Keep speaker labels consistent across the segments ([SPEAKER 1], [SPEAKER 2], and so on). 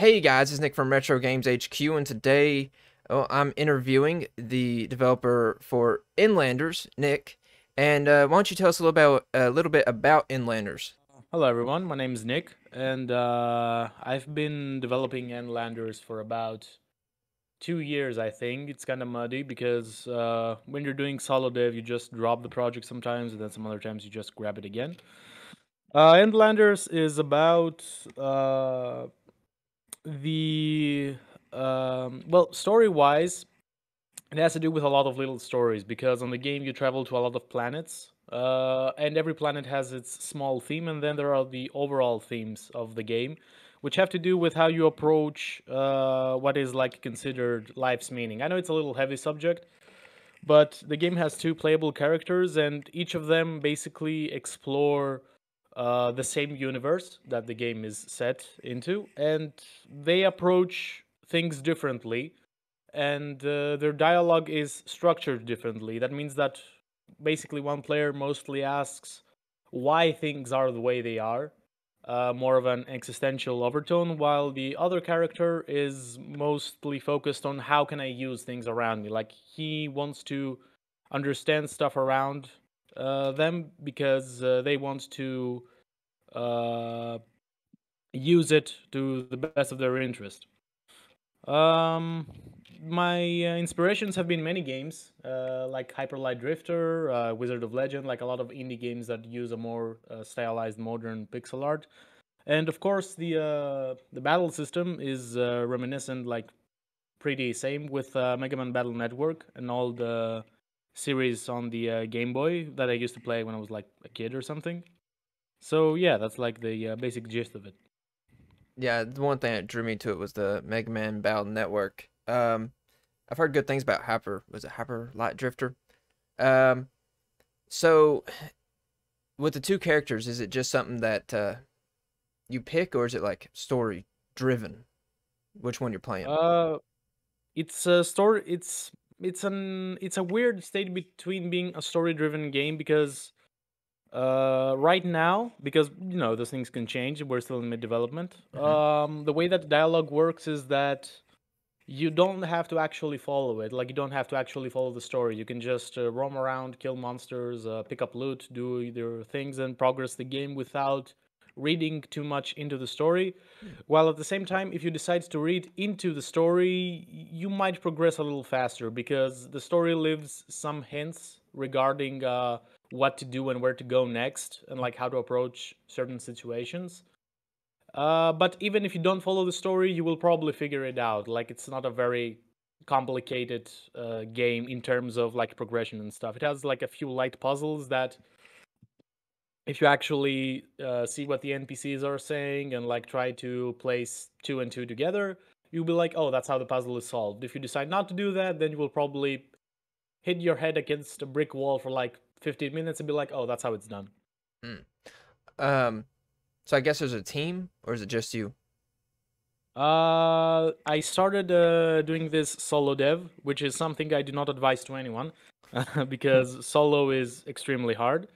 [SPEAKER 1] Hey guys, it's Nick from Retro Games HQ, and today oh, I'm interviewing the developer for Endlanders, Nick. And uh, why don't you tell us a little about a little bit about Endlanders?
[SPEAKER 2] Hello everyone, my name is Nick, and uh, I've been developing Endlanders for about two years, I think. It's kind of muddy because uh, when you're doing solo dev, you just drop the project sometimes, and then some other times you just grab it again. Uh, Endlanders is about uh, the um, well, story-wise, it has to do with a lot of little stories because on the game you travel to a lot of planets, uh, and every planet has its small theme, and then there are the overall themes of the game, which have to do with how you approach uh, what is like considered life's meaning. I know it's a little heavy subject, but the game has two playable characters, and each of them basically explore uh, the same universe that the game is set into, and they approach things differently, and uh, their dialogue is structured differently. That means that basically one player mostly asks why things are the way they are, uh, more of an existential overtone, while the other character is mostly focused on how can I use things around me. Like he wants to understand stuff around uh, them because uh, they want to uh, use it to the best of their interest. Um, my uh, inspirations have been many games, uh, like Hyper Light Drifter, uh, Wizard of Legend, like a lot of indie games that use a more stylized, modern pixel art, and of course the the battle system is reminiscent, like pretty same with Mega Man Battle Network and all the series on the Game Boy that I used to play when I was like a kid or something. So yeah, that's like the basic gist of it.
[SPEAKER 1] Yeah, the one thing that drew me to it was the Mega Man Battle Network. Um, I've heard good things about Hyper. Was it Hyper Light Drifter? Um, so with the two characters, is it just something that uh, you pick, or is it like story driven? Which one you're playing?
[SPEAKER 2] Uh, it's a story. It's it's an it's a weird state between being a story driven game because uh, right now, because you know those things can change, we're still in mid development. Mm-hmm. Um, the way that dialogue works is that you don't have to actually follow it. Like you don't have to actually follow the story. You can just uh, roam around, kill monsters, uh, pick up loot, do either things, and progress the game without reading too much into the story. Mm. While at the same time, if you decide to read into the story, you might progress a little faster because the story leaves some hints regarding uh, what to do and where to go next and like how to approach certain situations. Uh, but even if you don't follow the story, you will probably figure it out. Like it's not a very complicated uh, game in terms of like progression and stuff. It has like a few light puzzles that if you actually uh, see what the NPCs are saying and like try to place two and two together, you'll be like, oh, that's how the puzzle is solved. If you decide not to do that, then you will probably hit your head against a brick wall for like 15 minutes and be like, oh, that's how it's done.
[SPEAKER 1] Mm. Um, so I guess there's a team, or is it just you?
[SPEAKER 2] Uh, I started uh, doing this solo dev, which is something I do not advise to anyone because solo is extremely hard.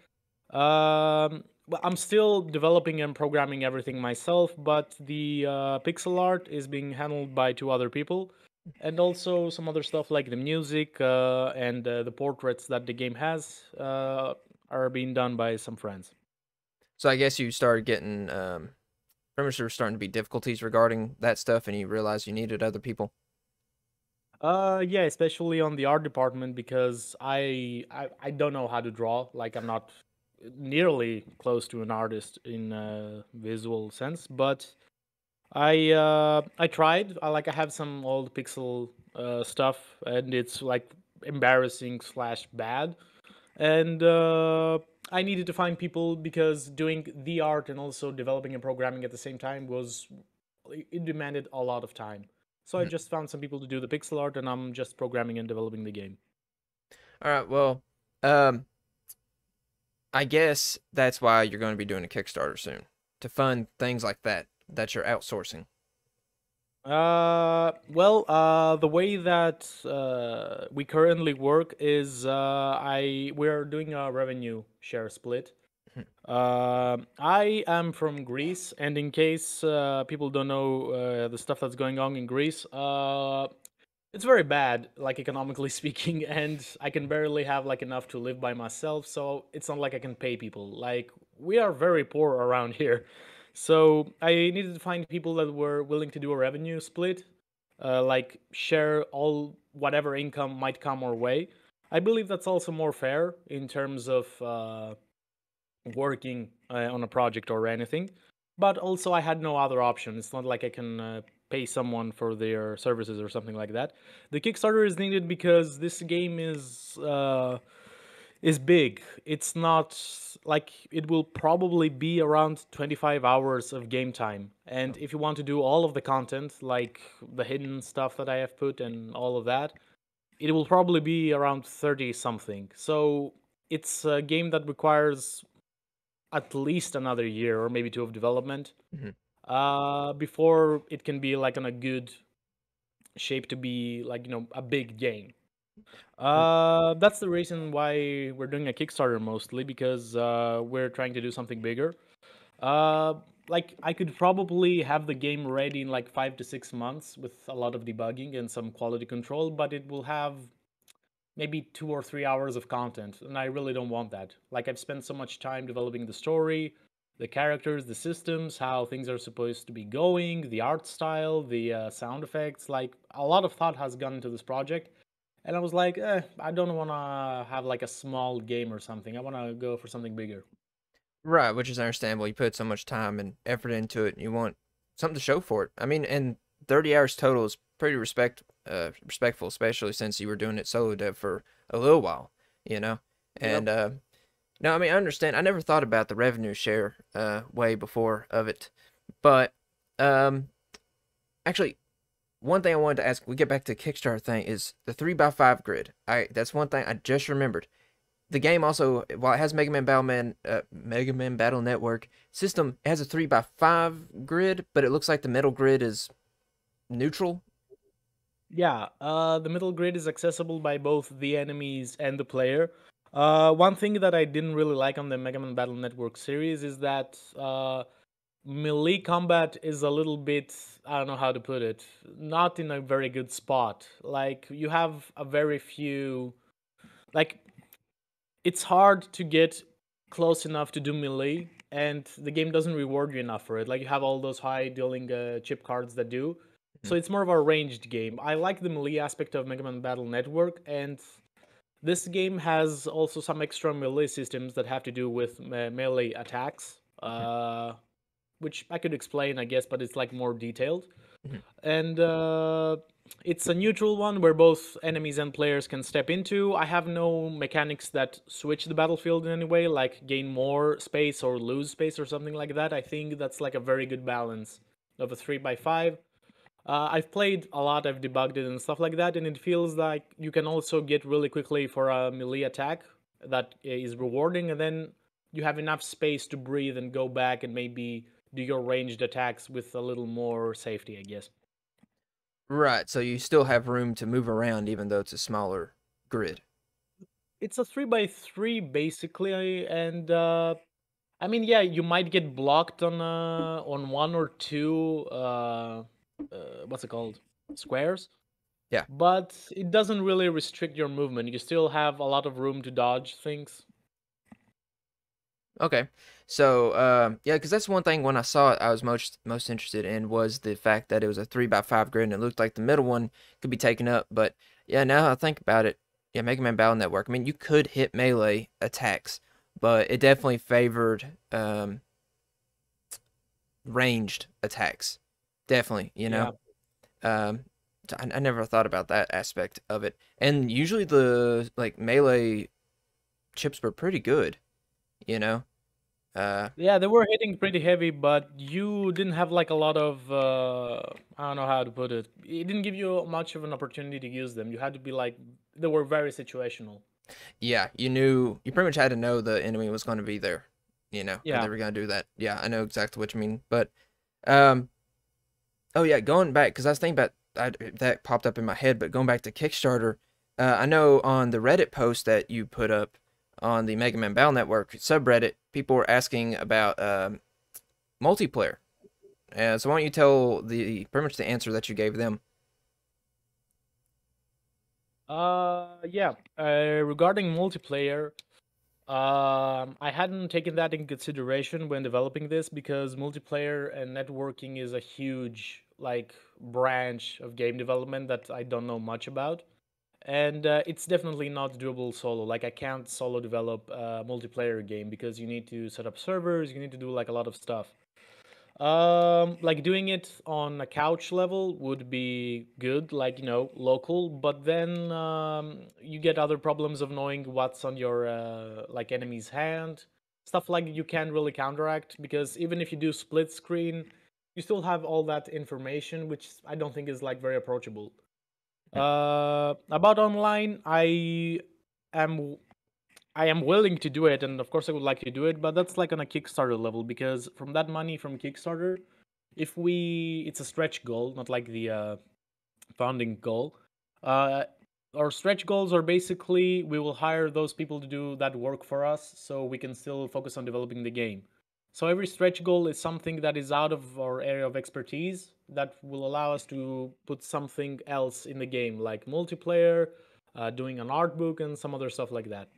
[SPEAKER 2] Um, I'm still developing and programming everything myself, but the uh, pixel art is being handled by two other people and also some other stuff like the music uh, and uh, the portraits that the game has uh, are being done by some friends.
[SPEAKER 1] So I guess you started getting, um, pretty there were starting to be difficulties regarding that stuff, and you realized you needed other people.
[SPEAKER 2] Uh, yeah, especially on the art department because I, I I don't know how to draw. Like I'm not nearly close to an artist in a visual sense, but I uh, I tried. I like I have some old pixel uh, stuff, and it's like embarrassing slash bad. And uh, I needed to find people because doing the art and also developing and programming at the same time was it demanded a lot of time. So mm-hmm. I just found some people to do the pixel art, and I'm just programming and developing the game.
[SPEAKER 1] All right. Well, um, I guess that's why you're going to be doing a Kickstarter soon to fund things like that that you're outsourcing?
[SPEAKER 2] Uh, well, uh, the way that uh, we currently work is uh, I we're doing a revenue share split. Uh, I am from Greece, and in case uh, people don't know uh, the stuff that's going on in Greece, uh, it's very bad, like economically speaking, and I can barely have like enough to live by myself. So it's not like I can pay people. Like we are very poor around here. So I needed to find people that were willing to do a revenue split, uh, like share all whatever income might come our way. I believe that's also more fair in terms of uh, working uh, on a project or anything. But also, I had no other option. It's not like I can uh, pay someone for their services or something like that. The Kickstarter is needed because this game is uh, is big. It's not like it will probably be around 25 hours of game time. And if you want to do all of the content, like the hidden stuff that I have put and all of that, it will probably be around 30 something. So it's a game that requires at least another year or maybe two of development
[SPEAKER 1] Mhm.
[SPEAKER 2] Uh, before it can be like on a good shape to be like you know a big game. Uh, that's the reason why we're doing a Kickstarter mostly because uh, we're trying to do something bigger. Uh, like I could probably have the game ready in like five to six months with a lot of debugging and some quality control, but it will have maybe two or three hours of content, and I really don't want that. Like I've spent so much time developing the story, the characters, the systems, how things are supposed to be going, the art style, the uh, sound effects. Like a lot of thought has gone into this project, and I was like, eh, I don't want to have like a small game or something. I want to go for something bigger.
[SPEAKER 1] Right, which is understandable. You put so much time and effort into it, and you want something to show for it. I mean, and 30 hours total is pretty respect uh respectful, especially since you were doing it solo dev for a little while, you know.
[SPEAKER 2] Yep.
[SPEAKER 1] And uh no, I mean I understand. I never thought about the revenue share uh way before of it. But um actually one thing I wanted to ask, we get back to the Kickstarter thing, is the three by five grid. I that's one thing I just remembered. The game also, while it has Mega Man Battle Man, uh, Mega Man Battle Network system, it has a three by five grid, but it looks like the middle grid is neutral.
[SPEAKER 2] Yeah, uh, the middle grid is accessible by both the enemies and the player. Uh, one thing that I didn't really like on the Mega Man Battle Network series is that uh, melee combat is a little bit, I don't know how to put it, not in a very good spot. Like, you have a very few. Like, it's hard to get close enough to do melee, and the game doesn't reward you enough for it. Like, you have all those high dealing uh, chip cards that do. So it's more of a ranged game. I like the melee aspect of Mega Man Battle Network, and this game has also some extra melee systems that have to do with me- melee attacks, uh, which I could explain, I guess, but it's like more detailed.
[SPEAKER 1] Mhm.
[SPEAKER 2] And uh, it's a neutral one where both enemies and players can step into. I have no mechanics that switch the battlefield in any way, like gain more space or lose space or something like that. I think that's like a very good balance of a 3x5. Uh, I've played a lot, I've debugged it and stuff like that, and it feels like you can also get really quickly for a melee attack that is rewarding, and then you have enough space to breathe and go back and maybe do your ranged attacks with a little more safety, I guess.
[SPEAKER 1] Right, so you still have room to move around even though it's a smaller grid.
[SPEAKER 2] It's a three by three basically, and uh, I mean, yeah, you might get blocked on uh, on one or two. Uh, uh, what's it called? Squares.
[SPEAKER 1] Yeah.
[SPEAKER 2] But it doesn't really restrict your movement. You still have a lot of room to dodge things.
[SPEAKER 1] Okay. So, um, yeah, because that's one thing when I saw it, I was most most interested in was the fact that it was a three by five grid and it looked like the middle one could be taken up. But yeah, now I think about it, yeah, Mega Man Battle Network. I mean, you could hit melee attacks, but it definitely favored um, ranged attacks. Definitely, you know. Um, I never thought about that aspect of it. And usually the like melee chips were pretty good, you know. Uh,
[SPEAKER 2] Yeah, they were hitting pretty heavy, but you didn't have like a lot of uh I don't know how to put it. It didn't give you much of an opportunity to use them. You had to be like they were very situational.
[SPEAKER 1] yeah, you knew you pretty much had to know the enemy was going to be there, you know,
[SPEAKER 2] Yeah.
[SPEAKER 1] they were going to do that. Yeah, I know exactly what you mean. But, um, oh yeah, going back because I was thinking about I, that popped up in my head. But going back to Kickstarter, uh, I know on the Reddit post that you put up, on the Mega Man Battle Network subreddit, people were asking about um, multiplayer. Uh, so why don't you tell the pretty much the answer that you gave them?
[SPEAKER 2] Uh, yeah. Uh, regarding multiplayer, um, I hadn't taken that in consideration when developing this because multiplayer and networking is a huge like branch of game development that I don't know much about. And uh, it's definitely not doable solo. Like I can't solo develop a multiplayer game because you need to set up servers, you need to do like a lot of stuff. Um, like doing it on a couch level would be good, like you know, local. But then um, you get other problems of knowing what's on your uh, like enemy's hand, stuff like you can't really counteract because even if you do split screen, you still have all that information, which I don't think is like very approachable. Uh, about online, I am I am willing to do it, and of course I would like to do it, but that's like on a Kickstarter level because from that money from Kickstarter, if we it's a stretch goal, not like the uh, founding goal. Uh, our stretch goals are basically we will hire those people to do that work for us, so we can still focus on developing the game. So every stretch goal is something that is out of our area of expertise that will allow us to put something else in the game, like multiplayer, uh, doing an art book, and some other stuff like that.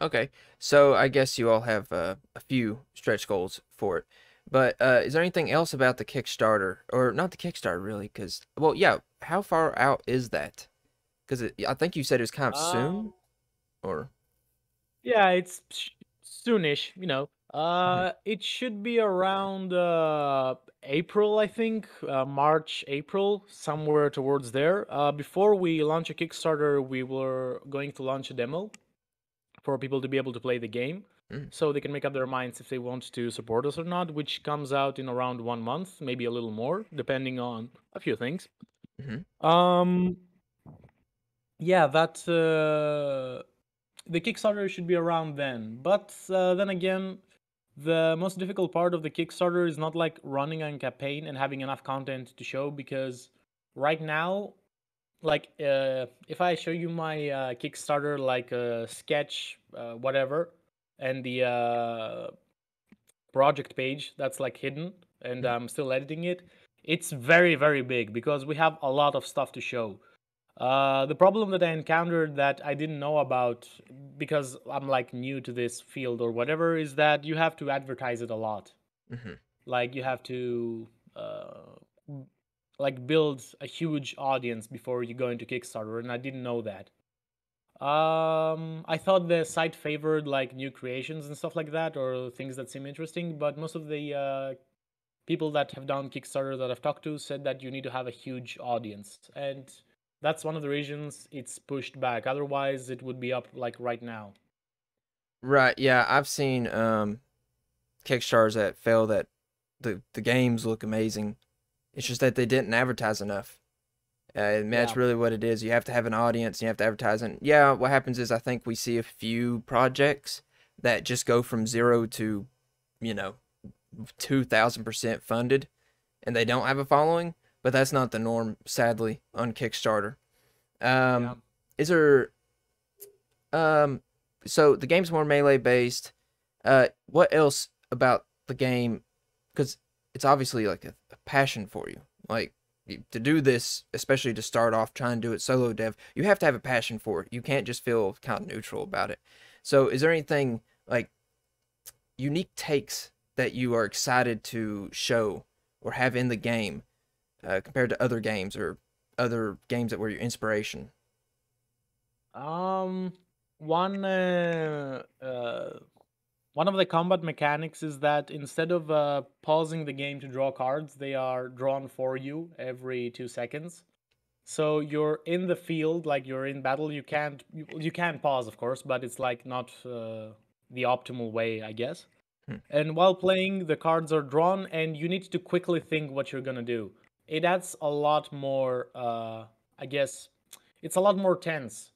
[SPEAKER 1] Okay, so I guess you all have uh, a few stretch goals for it. But uh, is there anything else about the Kickstarter, or not the Kickstarter really? Because well, yeah, how far out is that? Because I think you said it was kind of soon,
[SPEAKER 2] Um,
[SPEAKER 1] or
[SPEAKER 2] yeah, it's soonish, you know. Uh, it should be around uh April, I think, uh, March, April, somewhere towards there. Uh, before we launch a Kickstarter, we were going to launch a demo for people to be able to play the game,
[SPEAKER 1] Mm.
[SPEAKER 2] so they can make up their minds if they want to support us or not, which comes out in around one month, maybe a little more, depending on a few things.
[SPEAKER 1] Mhm.
[SPEAKER 2] Um, yeah, that uh, the Kickstarter should be around then. But uh, then again, the most difficult part of the Kickstarter is not like running a campaign and having enough content to show because right now, like uh, if I show you my uh, Kickstarter like a sketch, uh, whatever, and the uh, project page that's like hidden and
[SPEAKER 1] Mhm.
[SPEAKER 2] I'm still editing it, it's very very big because we have a lot of stuff to show. Uh, the problem that I encountered that I didn't know about because I'm like new to this field or whatever is that you have to advertise it a lot.
[SPEAKER 1] Mhm.
[SPEAKER 2] Like you have to uh, like build a huge audience before you go into Kickstarter, and I didn't know that. Um, I thought the site favored like new creations and stuff like that, or things that seem interesting, but most of the uh, people that have done Kickstarter that I've talked to said that you need to have a huge audience, and that's one of the reasons it's pushed back. Otherwise, it would be up like right now.
[SPEAKER 1] right, yeah, I've seen um Kickstarters that fail that the the games look amazing. It's just that they didn't advertise enough. Uh, and that's
[SPEAKER 2] Yeah,
[SPEAKER 1] really what it is. You have to have an audience. And You have to advertise. And yeah, what happens is I think we see a few projects that just go from zero to, you know, two thousand percent funded, and they don't have a following. But that's not the norm, sadly, on Kickstarter.
[SPEAKER 2] yeah.
[SPEAKER 1] Um, is there um, so the game's more melee based. Uh, what else about the game? Because it's obviously like a, a passion for you. Like to do this, especially to start off trying to do it solo dev, you have to have a passion for it. You can't just feel kind of neutral about it. So, is there anything like unique takes that you are excited to show or have in the game uh, compared to other games or other games that were your inspiration?
[SPEAKER 2] Um, one uh, uh, one of the combat mechanics is that instead of uh, pausing the game to draw cards, they are drawn for you every two seconds. So you're in the field, like you're in battle. You can't you, you can pause, of course, but it's like not uh, the optimal way, I guess.
[SPEAKER 1] Hmm.
[SPEAKER 2] And while playing, the cards are drawn, and you need to quickly think what you're gonna do. It adds a lot more, uh, I guess, it's a lot more tense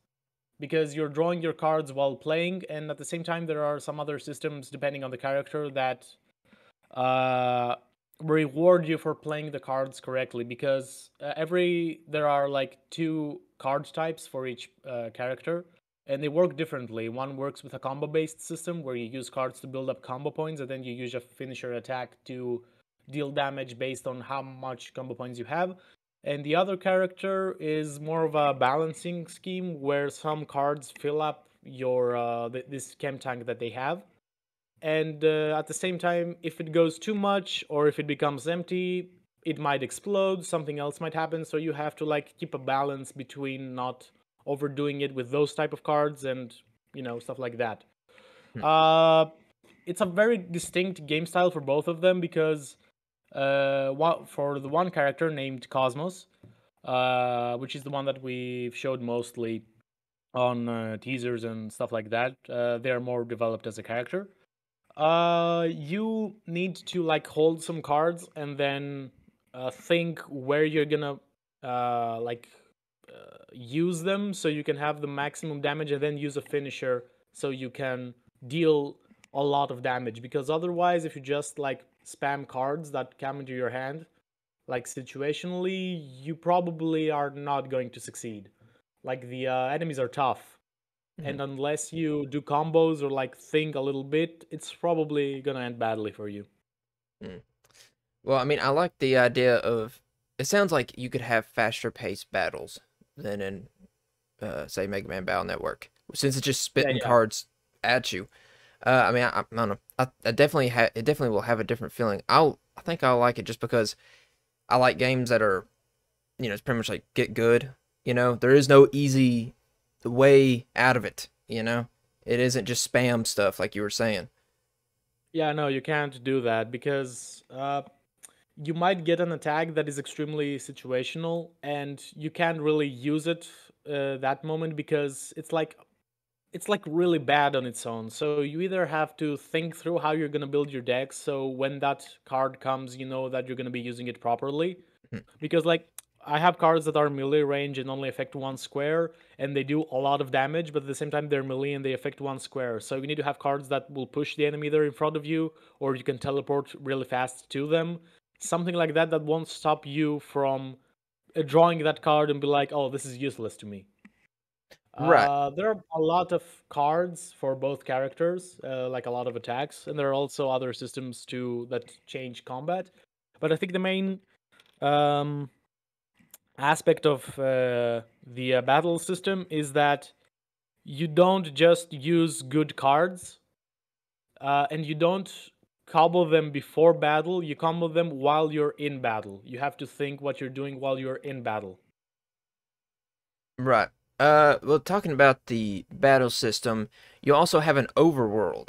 [SPEAKER 2] because you're drawing your cards while playing, and at the same time, there are some other systems depending on the character that uh, reward you for playing the cards correctly. Because uh, every there are like two card types for each uh, character. and they work differently. One works with a combo based system where you use cards to build up combo points, and then you use a finisher attack to deal damage based on how much combo points you have. And the other character is more of a balancing scheme where some cards fill up your uh, th- this chem tank that they have. And uh, at the same time, if it goes too much or if it becomes empty, it might explode. Something else might happen. So you have to like keep a balance between not overdoing it with those type of cards and you know stuff like that. Hmm. Uh, it's a very distinct game style for both of them because uh, for the one character named Cosmos, uh, which is the one that we've showed mostly on uh, teasers and stuff like that. Uh, they are more developed as a character. Uh, you need to like hold some cards and then uh, think where you're gonna uh, like uh, use them so you can have the maximum damage and then use a finisher so you can deal a lot of damage because otherwise if you just like spam cards that come into your hand like situationally you probably are not going to succeed like the uh, enemies are tough mm-hmm. and unless you do combos or like think a little bit it's probably gonna end badly for you
[SPEAKER 1] mm. well i mean i like the idea of it sounds like you could have faster paced battles than in uh, say mega man battle network since it's just spitting yeah, yeah. cards at you uh, I mean, I, I, don't know. I, I definitely ha- it definitely will have a different feeling. I'll I think I'll like it just because I like games that are, you know, it's pretty much like get good. You know, there is no easy way out of it. You know, it isn't just spam stuff like you were saying.
[SPEAKER 2] Yeah, no, you can't do that because uh, you might get an attack that is extremely situational, and you can't really use it uh, that moment because it's like it's like really bad on its own. So you either have to think through how you're going to build your deck so when that card comes, you know that you're going to be using it properly. Hmm. Because like I have cards that are melee range and only affect one square and they do a lot of damage, but at the same time they're melee and they affect one square. So you need to have cards that will push the enemy either in front of you or you can teleport really fast to them. Something like that that won't stop you from uh, drawing that card and be like, "Oh, this is useless to me."
[SPEAKER 1] Right.
[SPEAKER 2] Uh, there are a lot of cards for both characters, uh, like a lot of attacks, and there are also other systems too that change combat. But I think the main um, aspect of uh, the uh, battle system is that you don't just use good cards, uh, and you don't combo them before battle. You combo them while you're in battle. You have to think what you're doing while you're in battle.
[SPEAKER 1] Right. Uh, well, talking about the battle system, you also have an overworld.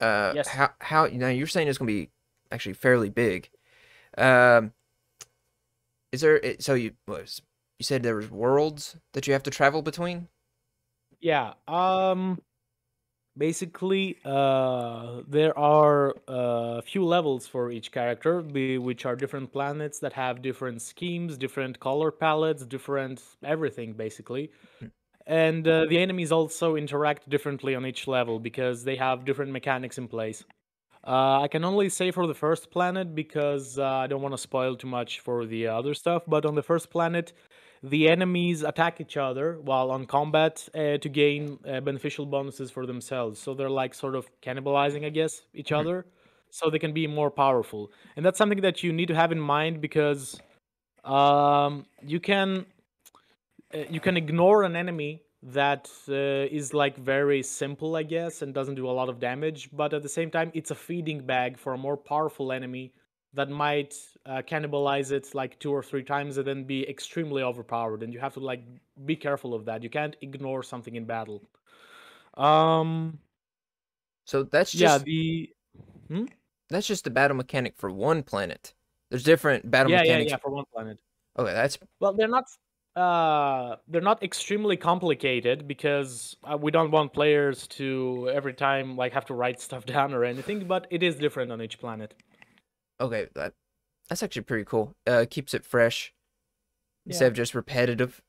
[SPEAKER 1] Uh, yes. How how now you're saying it's gonna be actually fairly big. Um, is there so you you said there was worlds that you have to travel between?
[SPEAKER 2] Yeah. Um basically uh, there are a uh, few levels for each character which are different planets that have different schemes different color palettes different everything basically and uh, the enemies also interact differently on each level because they have different mechanics in place uh, I can only say for the first planet because uh, I don't want to spoil too much for the other stuff. But on the first planet, the enemies attack each other while on combat uh, to gain uh, beneficial bonuses for themselves. So they're like sort of cannibalizing, I guess, each mm-hmm. other, so they can be more powerful. And that's something that you need to have in mind because um, you can uh, you can ignore an enemy that uh, is like very simple, I guess, and doesn't do a lot of damage. But at the same time, it's a feeding bag for a more powerful enemy that might uh, cannibalize it like two or three times and then be extremely overpowered and you have to like be careful of that. You can't ignore something in battle. Um
[SPEAKER 1] so that's just
[SPEAKER 2] yeah the
[SPEAKER 1] hmm? that's just the battle mechanic for one planet. There's different battle
[SPEAKER 2] yeah,
[SPEAKER 1] mechanics
[SPEAKER 2] yeah yeah for one planet.
[SPEAKER 1] Okay that's
[SPEAKER 2] well they're not uh they're not extremely complicated because uh, we don't want players to every time like have to write stuff down or anything but it is different on each planet
[SPEAKER 1] Okay, that that's actually pretty cool. Uh, keeps it fresh instead of just repetitive.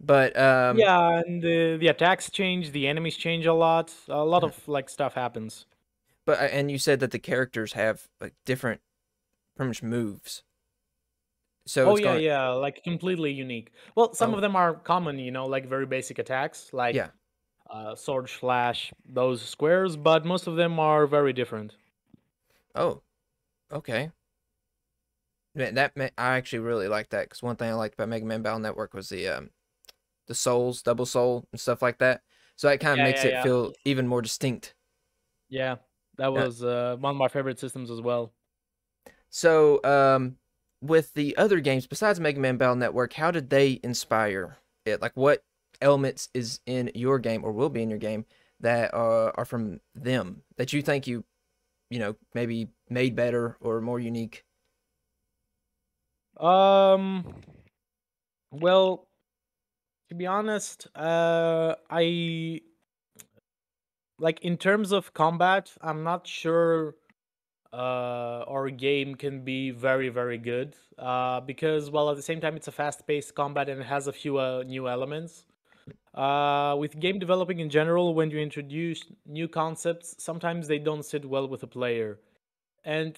[SPEAKER 1] But um,
[SPEAKER 2] yeah, and the the attacks change, the enemies change a lot. A lot of like stuff happens.
[SPEAKER 1] But uh, and you said that the characters have like different, pretty much moves.
[SPEAKER 2] So oh yeah, yeah, like completely unique. Well, some oh. of them are common, you know, like very basic attacks, like
[SPEAKER 1] yeah.
[SPEAKER 2] uh, sword slash those squares, but most of them are very different.
[SPEAKER 1] Oh, okay. Man, that man, I actually really like that because one thing I liked about Mega Man Battle Network was the um, the souls, double soul, and stuff like that. So that kind of
[SPEAKER 2] Yeah,
[SPEAKER 1] makes
[SPEAKER 2] yeah,
[SPEAKER 1] it
[SPEAKER 2] yeah.
[SPEAKER 1] feel even more distinct.
[SPEAKER 2] Yeah, that was uh, one of my favorite systems as well.
[SPEAKER 1] So, um, with the other games besides Mega Man Battle Network, how did they inspire it? Like, what elements is in your game or will be in your game that uh, are from them that you think you, you know, maybe made better or more unique?
[SPEAKER 2] Um, well, to be honest, uh, I like in terms of combat, I'm not sure uh our game can be very very good uh because well at the same time it's a fast-paced combat and it has a few uh, new elements uh with game developing in general when you introduce new concepts sometimes they don't sit well with a player. And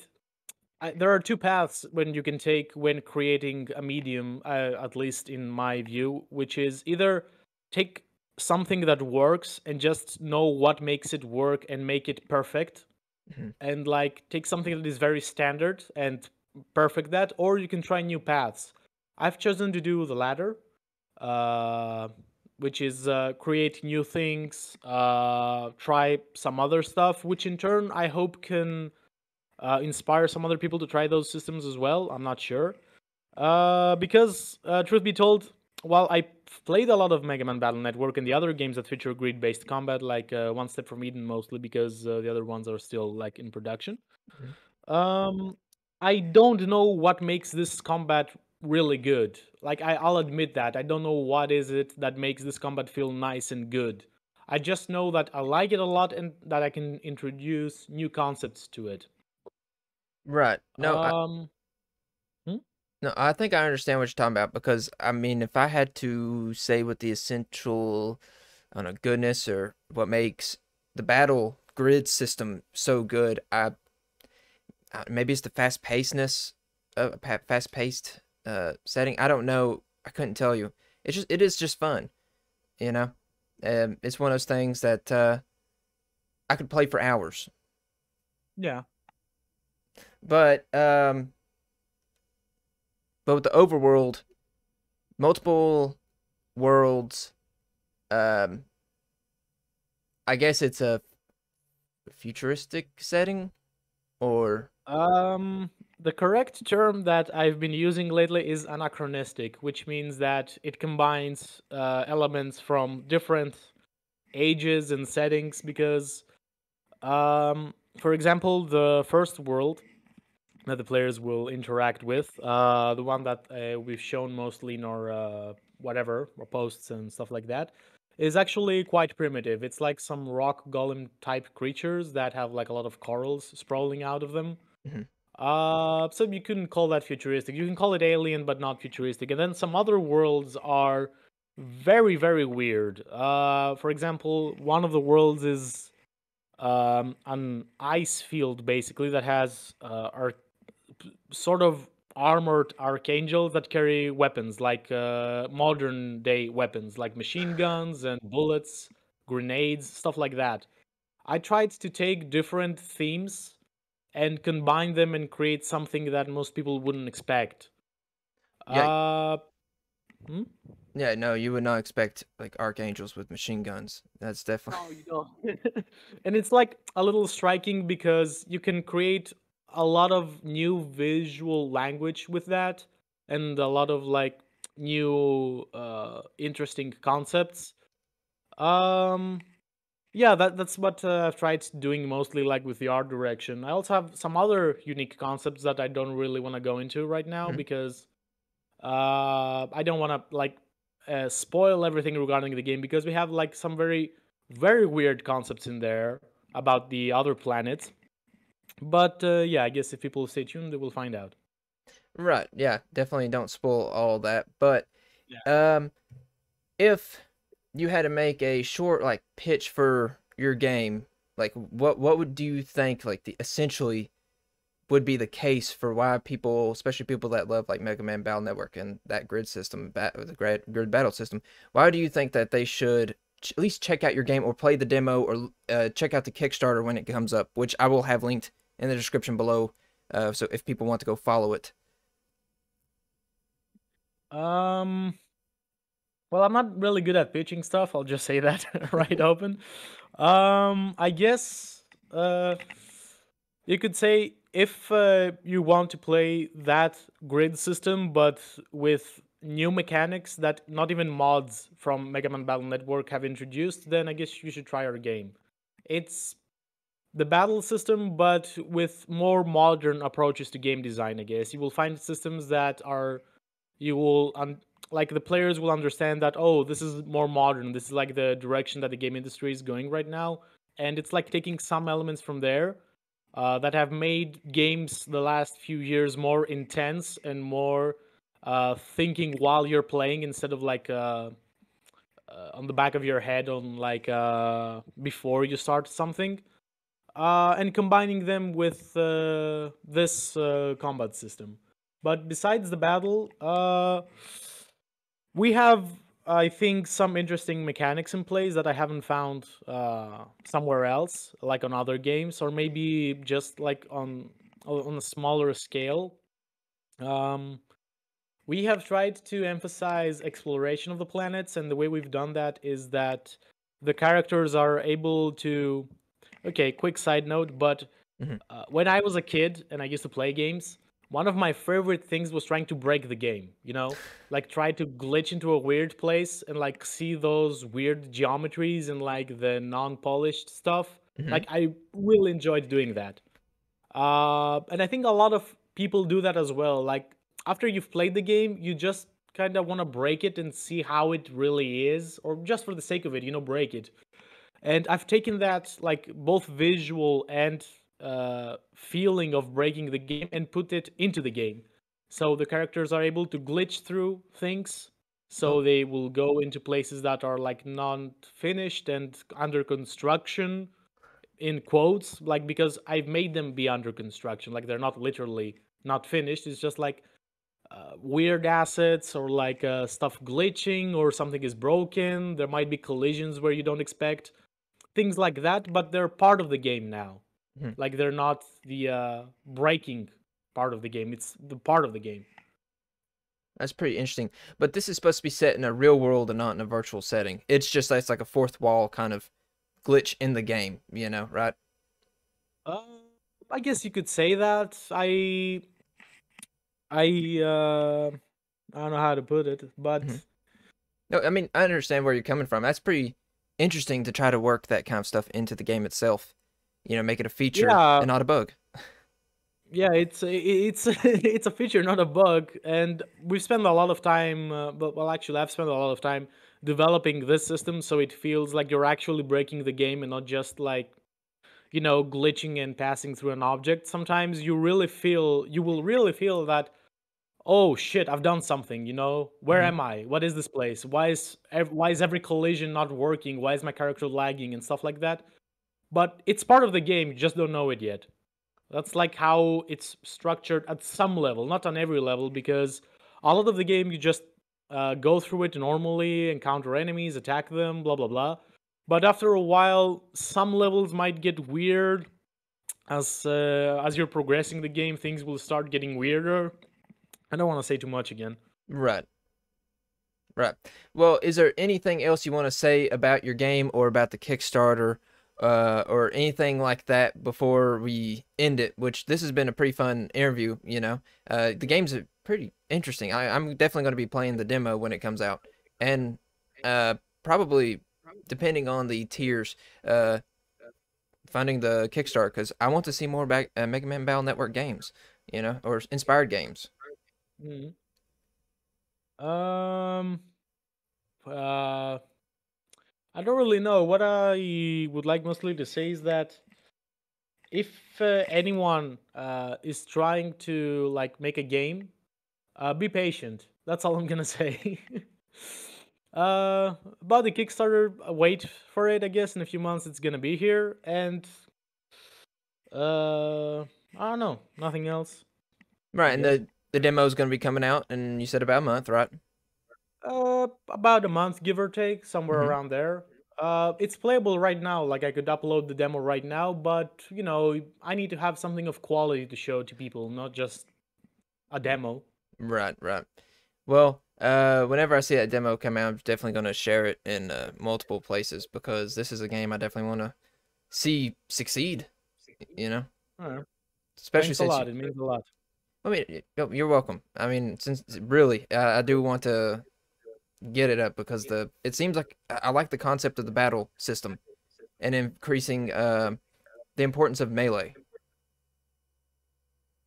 [SPEAKER 2] I, there are two paths when you can take when creating a medium uh, at least in my view which is either take something that works and just know what makes it work and make it perfect
[SPEAKER 1] Mhm.
[SPEAKER 2] and like take something that is very standard and perfect that or you can try new paths. I've chosen to do the latter. Uh, which is uh, create new things uh, try some other stuff which in turn i hope can uh, inspire some other people to try those systems as well. I'm not sure. Uh, because uh, truth be told while i played a lot of mega man battle network and the other games that feature grid based combat like uh, one step from eden mostly because uh, the other ones are still like in production. Um i don't know what makes this combat really good. Like I, i'll admit that. I don't know what is it that makes this combat feel nice and good. I just know that i like it a lot and that i can introduce new concepts to it.
[SPEAKER 1] Right. No, I,
[SPEAKER 2] um
[SPEAKER 1] no, I think I understand what you're talking about because I mean, if I had to say what the essential, I don't know, goodness or what makes the battle grid system so good, I maybe it's the fast pacedness, uh, fast paced uh setting. I don't know. I couldn't tell you. It's just it is just fun, you know. Um, it's one of those things that uh, I could play for hours.
[SPEAKER 2] yeah
[SPEAKER 1] But um, but with the overworld, multiple worlds, um, I guess it's a futuristic setting, or
[SPEAKER 2] Um, the correct term that I've been using lately is anachronistic, which means that it combines uh, elements from different ages and settings. Because, um, for example, the first world that the players will interact with, uh, the one that uh, we've shown mostly in our uh, whatever, our posts and stuff like that, is actually quite primitive. It's like some rock golem type creatures that have like a lot of corals sprawling out of them.
[SPEAKER 1] Mhm.
[SPEAKER 2] Uh, so you couldn't call that futuristic. You can call it alien, but not futuristic. And then some other worlds are very, very weird. Uh, for example, one of the worlds is um, an ice field, basically, that has uh, ar- sort of armored archangels that carry weapons, like uh, modern day weapons, like machine guns and bullets, grenades, stuff like that. I tried to take different themes and combine them and create something that most people wouldn't expect.
[SPEAKER 1] Yeah.
[SPEAKER 2] Uh, hmm?
[SPEAKER 1] yeah, no, you would not expect like archangels with machine guns. That's definitely
[SPEAKER 2] No, you don't. and it's like a little striking because you can create a lot of new visual language with that and a lot of like new uh interesting concepts. Um yeah, that that's what uh, I've tried doing mostly like with the art direction. I also have some other unique concepts that I don't really want to go into right now
[SPEAKER 1] Mhm.
[SPEAKER 2] because uh I don't want to like uh, spoil everything regarding the game because we have like some very very weird concepts in there about the other planets. But uh, yeah, I guess if people stay tuned, they will find out.
[SPEAKER 1] right. Yeah, definitely don't spoil all that. But um, if you had to make a short like pitch for your game, like what what would do you think like the essentially would be the case for why people, especially people that love like Mega Man Battle Network and that grid system, bat, the grid, grid battle system, why do you think that they should at least check out your game or play the demo or uh, check out the Kickstarter when it comes up, which I will have linked in the description below. Uh, so if people want to go follow it.
[SPEAKER 2] Um, well, I'm not really good at pitching stuff. I'll just say that right open. Um, I guess uh, you could say if uh, you want to play that grid system, but with new mechanics that not even mods from Mega Man Battle Network have introduced, then I guess you should try our game. It's the battle system, but with more modern approaches to game design. I guess you will find systems that are you will un- like the players will understand that oh this is more modern. This is like the direction that the game industry is going right now. And it's like taking some elements from there uh, that have made games the last few years more intense and more uh, thinking while you're playing instead of like uh, uh on the back of your head on like uh, before you start something uh, and combining them with this combat system. But besides the battle, we have, I think, some interesting mechanics in place that I haven't found uh, somewhere else, like on other games, or maybe just like on on a smaller scale. Um, we have tried to emphasize exploration of the planets, and the way we've done that is that the characters are able to. Okay, quick side note, but mm-hmm. uh, when I was a kid and I used to play games, one of my favorite things was trying to break the game you know? Like try to glitch into a weird place and like see those weird geometries and like the non-polished stuff. Mm-hmm. like i really enjoyed doing that. Uh and i think a lot of people do that as well. Like after you've played the game you just kind of want to break it and see how it really is or just for the sake of it you know break it. And i've taken that like both visual and uh, feeling of breaking the game and put it into the game. So the characters are able to glitch through things. So they will go into places that are like non finished and under construction, in quotes, like because I've made them be under construction. Like they're not literally not finished. It's just like uh, weird assets or like uh, stuff glitching or something is broken. There might be collisions where you don't expect things like that, but they're part of the game now. Mm-hmm. Like they're not the uh, breaking part of the game; it's the part of the game.
[SPEAKER 1] That's pretty interesting. But this is supposed to be set in a real world and not in a virtual setting. It's just it's like a fourth wall kind of glitch in the game, you know, right?
[SPEAKER 2] Uh, I guess you could say that. I, I, uh, I don't know how to put it, but. Mm-hmm.
[SPEAKER 1] No, I mean I understand where you're coming from. That's pretty interesting to try to work that kind of stuff into the game itself you know, make it a feature yeah. and not a bug.
[SPEAKER 2] Yeah, it's it's it's a feature, not a bug, and we've spent a lot of time. Uh, but well, actually, I've spent a lot of time developing this system so it feels like you're actually breaking the game and not just like you know glitching and passing through an object sometimes you really feel you will really feel that oh shit i've done something you know where mm-hmm. am i what is this place why is why is every collision not working why is my character lagging and stuff like that but it's part of the game. You just don't know it yet. That's like how it's structured at some level, not on every level, because a lot of the game you just uh, go through it normally, encounter enemies, attack them, blah blah blah. But after a while, some levels might get weird. As uh, as you're progressing the game, things will start getting weirder. I don't want to say too much again.
[SPEAKER 1] Right. Right. Well, is there anything else you want to say about your game or about the Kickstarter uh, or anything like that before we end it. Which this has been a pretty fun interview. You know, uh, the game's pretty interesting. I, I'm definitely going to be playing the demo when it comes out, and uh, probably depending on the tiers, uh, finding the Kickstarter because I want to see more back uh, Mega Man Battle Network games. You know, or inspired games.
[SPEAKER 2] Mm-hmm. Um. Uh I don't really know. What I would like mostly to say is that if uh, anyone uh, is trying to like make a game, uh, be patient. That's all I'm gonna say. uh, about the Kickstarter, uh, wait for it. I guess in a few months it's gonna be here, and uh, I don't know, nothing else.
[SPEAKER 1] Right, and the the demo is gonna be coming out, and you said about a month, right?
[SPEAKER 2] Uh, about a month, give or take, somewhere mm-hmm. around there. Uh, it's playable right now. Like I could upload the demo right now, but you know, I need to have something of quality to show to people, not just a demo.
[SPEAKER 1] Right, right. Well, uh, whenever I see that demo come out, I'm definitely gonna share it in uh, multiple places because this is a game I definitely want to see succeed. You know,
[SPEAKER 2] Alright.
[SPEAKER 1] especially
[SPEAKER 2] Thanks a
[SPEAKER 1] since
[SPEAKER 2] lot.
[SPEAKER 1] you-
[SPEAKER 2] It means a lot.
[SPEAKER 1] I mean, y- yo- you're welcome. I mean, since really, I, I do want to get it up because the it seems like I like the concept of the battle system and increasing uh, the importance of melee.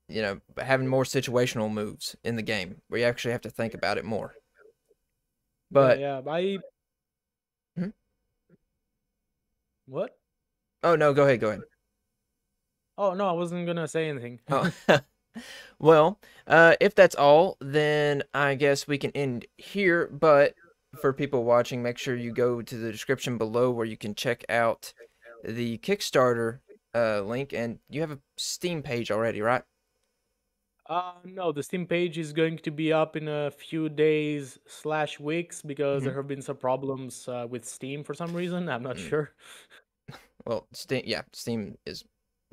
[SPEAKER 1] You know, having more situational moves in the game where you actually have to think about it more. But
[SPEAKER 2] yeah, yeah, I.
[SPEAKER 1] Hmm?
[SPEAKER 2] What?
[SPEAKER 1] oh no, go ahead, go ahead.
[SPEAKER 2] Oh no, I wasn't gonna say anything.
[SPEAKER 1] Oh, well, uh, if that's all, then I guess we can end here. But for people watching, make sure you go to the description below where you can check out the Kickstarter uh, link. And you have a Steam page already, right?
[SPEAKER 2] Uh, no, the Steam page is going to be up in a few days slash weeks because there have been some problems uh, with Steam for some reason. I'm not
[SPEAKER 1] Mm.
[SPEAKER 2] sure.
[SPEAKER 1] Well, Steam, yeah, Steam is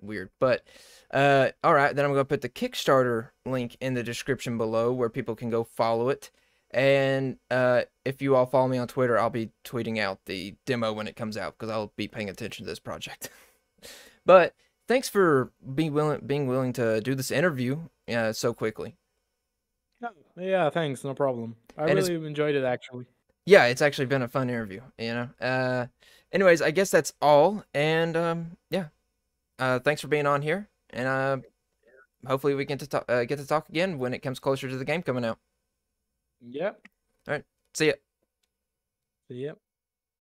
[SPEAKER 1] weird. But uh, all right, then I'm gonna put the Kickstarter link in the description below where people can go follow it. And uh, if you all follow me on Twitter, I'll be tweeting out the demo when it comes out because I'll be paying attention to this project. but thanks for being willing being willing to do this interview uh, so quickly.
[SPEAKER 2] Yeah, thanks, no problem. I
[SPEAKER 1] And
[SPEAKER 2] really enjoyed it actually.
[SPEAKER 1] Yeah, it's actually been a fun interview. You know. Uh, anyways, I guess that's all. And um, yeah, uh, thanks for being on here. And uh, hopefully we get to talk, uh, get to talk again when it comes closer to the game coming out.
[SPEAKER 2] Yep. All right.
[SPEAKER 1] See ya.
[SPEAKER 2] Yep.